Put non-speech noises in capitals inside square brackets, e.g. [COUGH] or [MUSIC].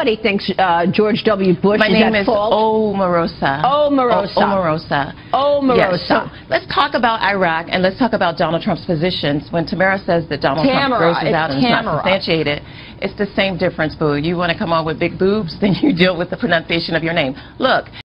Everybody thinks uh, George W. Bush My is name at is fault. Omarosa. Oh, Omarosa. Oh, Omarosa. Omarosa. Yes, so let's talk about Iraq and let's talk about Donald Trump's positions. When Tamara says that Donald Trump grosses it's out and it's not substantiated, it's the same difference, boo. You want to come on with big boobs, [LAUGHS] then you deal with the pronunciation of your name. Look,